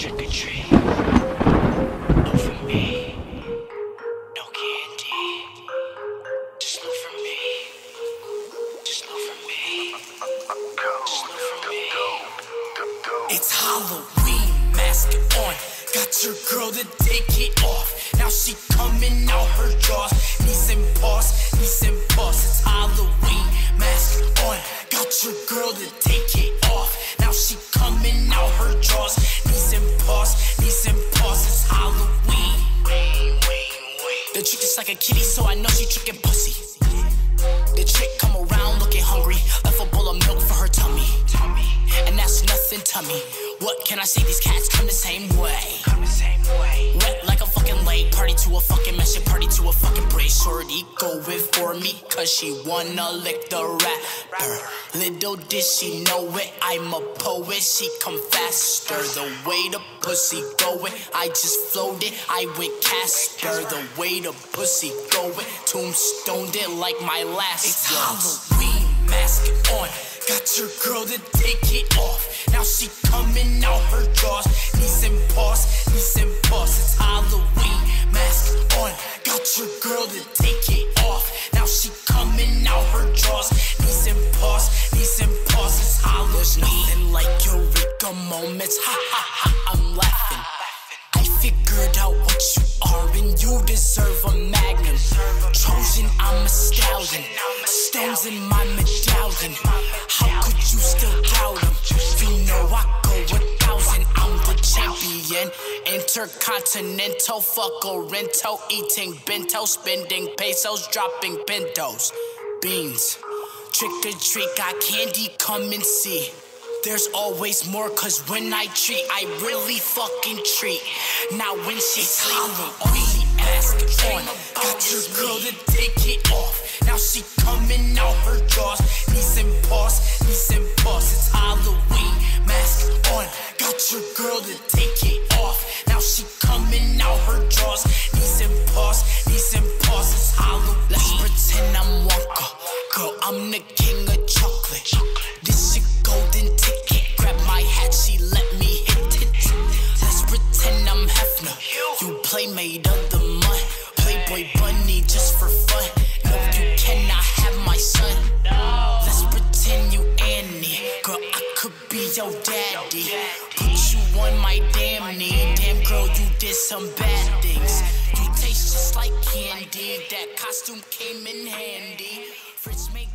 Trick or treat. For me. No candy. Just for me. Just for me. Just for me. It's Halloween, mask on. Got your girl to take it off. Now she coming out her drawers. Knees and paws, knees and paws. It's Halloween, mask on. Got your girl to take a kitty, so I know she tricking pussy. The chick come around looking hungry, left a bowl of milk for her tummy. And that's nothing to me. What can I say? These cats. Come the same way. A fucking mess. shit, Party to a fucking break. Shorty going for me, cause she wanna lick the rapper. Little did she know it, I'm a poet. She come faster. The way the pussy going, I just floated. I went caster. The way the pussy going, tombstoned it like my last. It's Halloween, mask it on. Got your girl to take it off. Now she coming out her girl to take it off. Now she coming out her drawers. Knees and paws, knees and paws. It's Halloween. Nothing like Eureka moments. Ha ha ha, I'm laughing. I figured out what you are and you deserve a magnum. Trojan, I'm a stallion. Stones in my medallion. How could you Intercontinental, fuck Orento. Eating bento, spending pesos, dropping pintos. Beans. Trick or treat, got candy, come and see. There's always more, cause when I treat, I really fucking treat. Now when she sleep, only mask on. Got your girl to take it off. Now she coming out her jaws, Knees and paws, I'm the king of chocolate. This shit golden ticket. Grab my hat, she let me hit it. Let's pretend I'm Hefner. You playmate of the month. Playboy bunny just for fun. No, you cannot have my son. Let's pretend you Annie. Girl, I could be your daddy. Put you on my damn knee. Damn girl, you did some bad things. You taste just like candy. That costume came in handy.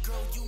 Girl, you